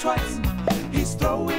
twice. He's throwing.